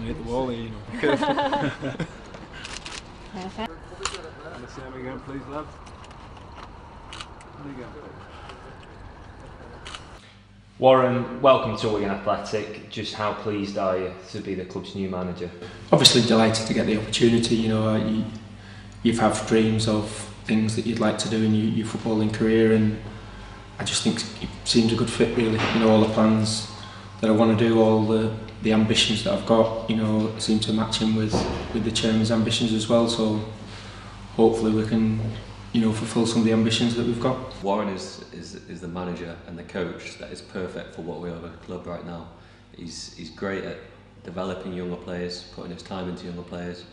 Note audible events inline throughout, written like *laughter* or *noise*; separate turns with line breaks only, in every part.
volley, you know. Be careful.
Perfect.
Let's *laughs* see him again, please, lad. *laughs* And again, please.
Warren, welcome to Wigan Athletic. Just how pleased are you to be the club's new manager?
obviously delighted to get the opportunity. You know, uh, you, you've had dreams of things that you'd like to do in your, your footballing career, and I just think it seems a good fit. Really, you know, all the plans that I want to do, all the the ambitions that I've got, you know, seem to match in with with the chairman's ambitions as well. So hopefully we can, you know, fulfil some of the ambitions that we've got.
Warren is, is, is the manager and the coach that is perfect for what we at the club right now. He's, he's great at developing younger players, putting his time into younger players,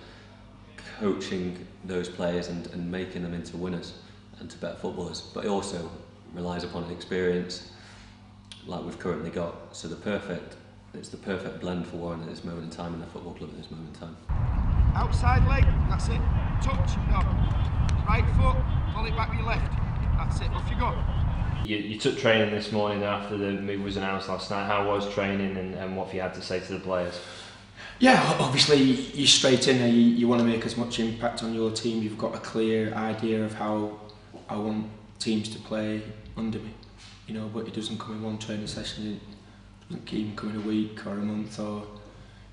coaching those players and, and making them into winners and to better footballers. But he also relies upon experience like we've currently got. So the perfect, it's the perfect blend for Warren at this moment in time in the football club at this moment in time.
Outside leg, that's it. Touch, no. Right foot, pull it back with your left. That's it, off you go.
You, you took training this morning after the move was announced last night. How was training and, and what have you had to say to the players?
Yeah, obviously you're straight in there. You, you want to make as much impact on your team. You've got a clear idea of how I want teams to play under me. You know, but it doesn't come in one training session. It doesn't even come in a week or a month or,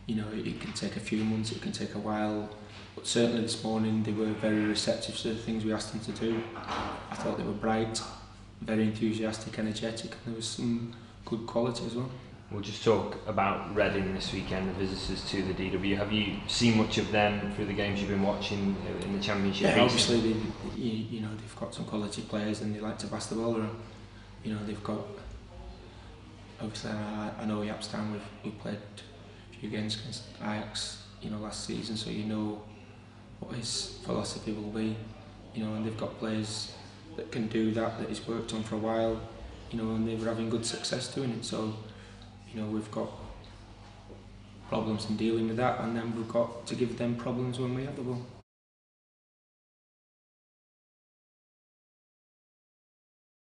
you know, it, it can take a few months. It can take a while. But certainly this morning they were very receptive to the things we asked them to do. I thought they were bright, very enthusiastic, energetic, and there was some good quality as well.
We'll just talk about Reading this weekend, the visitors to the DW. Have you seen much of them through the games you've been watching in the Championship?
Yeah,
recently?
obviously they, you, you know they've got some quality players and they like to pass the ball around. You know they've got obviously I, I know Jaap Stam we've we played a few games against Ajax you know last season so you know what his philosophy will be. You know and they've got players that can do that that he's worked on for a while. You know and they were having good success doing it so you know we've got problems in dealing with that and then we've got to give them problems when we have the ball.